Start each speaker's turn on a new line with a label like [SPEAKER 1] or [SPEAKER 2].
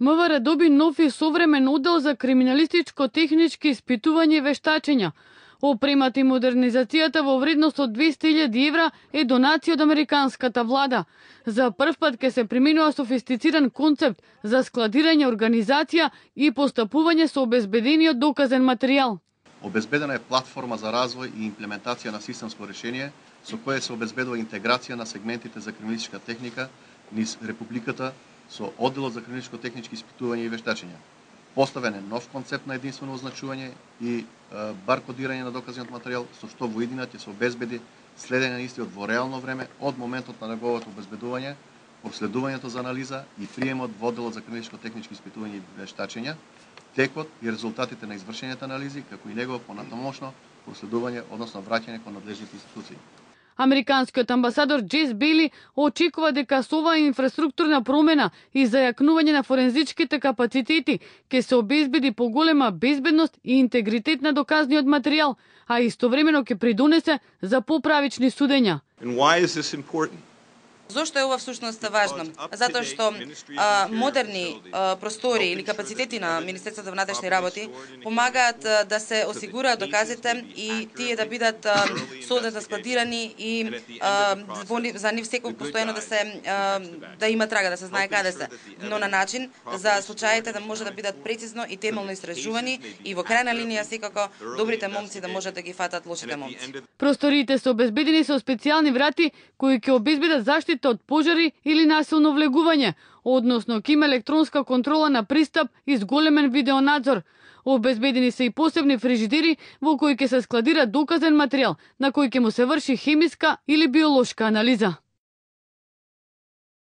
[SPEAKER 1] МВР доби нов и современ оддел за криминалистичко-технички испитување и вештачења. Опремата и модернизацијата во вредност од 200.000 евра е донација од американската влада. За прв пат ке се применува софистициран концепт за складирање, организација и постапување со обезбедениот доказен материјал.
[SPEAKER 2] Обезбедена е платформа за развој и имплементација на системско решение со кое се обезбедува интеграција на сегментите за криминалистичка техника низ Републиката со одделот за клиничко-технички испитувања и вештачења. Поставен е нов концепт на единствено означување и баркодирање на доказниот материјал, со што во иднина ќе се обезбеди следење на истиот во реално време од моментот на неговото обезбедување, обследувањето за анализа и приемот во одделот за клиничко-технички испитувања и вештачења, текот и резултатите на извршените анализи, како и негово понатамошно проследување, односно враќање кон надлежните институции.
[SPEAKER 1] Американскиот амбасадор Джейс Бейли очекува дека со оваа инфраструктурна промена и зајакнување на форензичките капацитети ќе се обезбеди поголема безбедност и интегритет на доказниот материјал, а истовремено ќе придонесе за поправични судења.
[SPEAKER 3] And why is this important?
[SPEAKER 4] Зошто е ова всушност важно? Затоа што а, модерни а, простори или капацитети на Министерството за внатрешни работи помагаат а, да се осигураат доказите и тие да бидат соодветно складирани и а, за нив секој постојано да се а, да има трага, да се знае каде се, но на начин за случаите да може да бидат прецизно и темелно истражувани и во крајна линија секако добрите момци да можат да ги фатат лошите момци.
[SPEAKER 1] Просториите се обезбедени со специјални врати кои ќе обезбедат заштита заштита од пожари или насилно влегување, односно ќе има електронска контрола на пристап и зголемен видеонадзор. Обезбедени се и посебни фрижидери во кои ќе се складира доказен материјал на кој ќе му се врши хемиска или биолошка анализа.